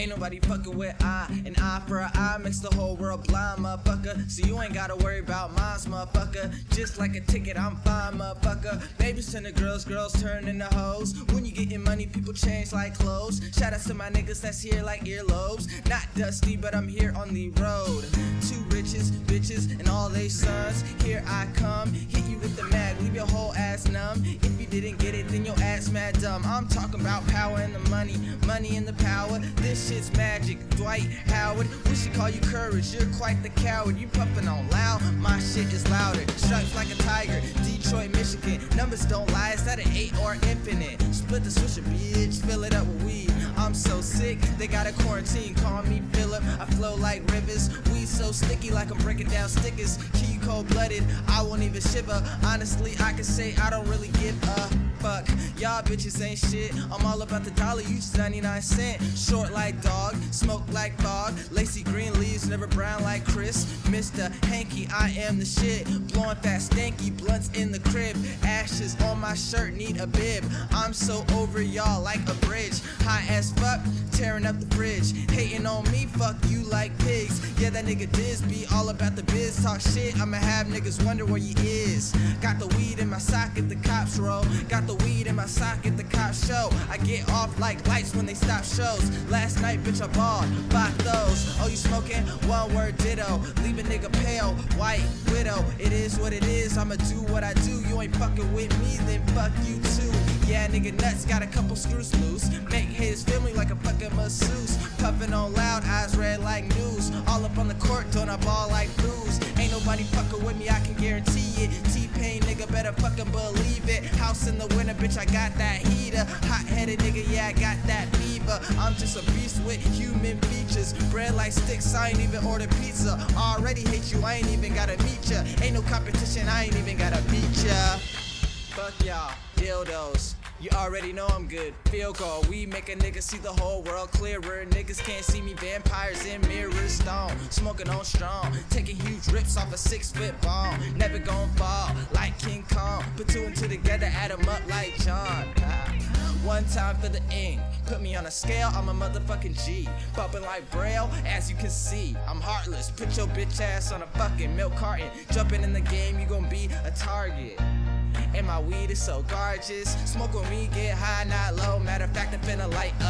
Ain't nobody fucking with I. An eye for an eye makes the whole world blind, motherfucker. So you ain't gotta worry about mines, motherfucker. Just like a ticket, I'm fine, motherfucker. Babies turn to girls, girls turn into hoes. When you getting money, people change like clothes. Shout out to my niggas that's here like earlobes. Not dusty, but I'm here on the road. Two riches, bitches, and all they sons. Here I come, hit you with the mag, leave your whole ass numb. If you didn't get it, then your ass mad dumb. I'm talking about power and the money, money and the power. This shit's magic. Dwight Howard, we should call you courage. You're quite the coward. You puffin' on loud, my shit is louder. Stripes like a tiger, Detroit, Michigan. Numbers don't lie, it's not an eight or infinite. Split the swisher, bitch, fill it up with weed. I'm so sick, they got a quarantine. Call me Philip. I flow like rivers. Sticky, like I'm breaking down stickers. Key cold blooded, I won't even shiver. Honestly, I can say I don't really give a fuck. Y'all bitches ain't shit. I'm all about the dollar, you just 99 cent. Short like dog, smoke like fog. Lacy green leaves, never brown like Chris. Mr. Hanky, I am the shit. Blowing fast, stanky, blunts in the crib. Ashes on my shirt, need a bib. I'm so over y'all like a bridge. High as fuck, tearing up the bridge. Hating on me, fuck you like pigs. Yeah, nigga Diz be all about the biz. Talk shit, I'ma have niggas wonder where you is. Got the weed in my socket, the cops roll. Got the weed in my socket, the cops show. I get off like lights when they stop shows. Last night, bitch, I bought, Bought those. Oh, you smoking? One word ditto. Leave a nigga pale, white widow. It is what it is, I'ma do what I do. You ain't fucking with me, then fuck you too. Yeah, nigga nuts, got a couple screws loose. Make his family like a fucking masseuse. Puffin' on loud, eyes red like news. All up on I ball like blues. Ain't nobody fucking with me, I can guarantee it. T-Pain, nigga, better fucking believe it. House in the winter, bitch, I got that heater. Hot headed nigga, yeah, I got that fever. I'm just a beast with human features. Bread like sticks, I ain't even order pizza. Already hate you, I ain't even gotta meet ya. Ain't no competition, I ain't even gotta beat ya. Fuck y'all, dildos. You already know I'm good. Field goal, we make a nigga see the whole world clearer. Niggas can't see me, vampires in mirrors, stone. Smoking on strong, taking huge rips off a six foot bomb. Never gonna fall like King Kong. Put two and two together, add 'em up like John. One time for the ink. Put me on a scale, I'm a motherfucking G. Bumping like Braille, as you can see. I'm heartless. Put your bitch ass on a fucking milk carton. Jumping in the game, you gon' be a target. And my weed is so gorgeous. Smoke with me, get high, not low. Matter of fact, I'm finna light up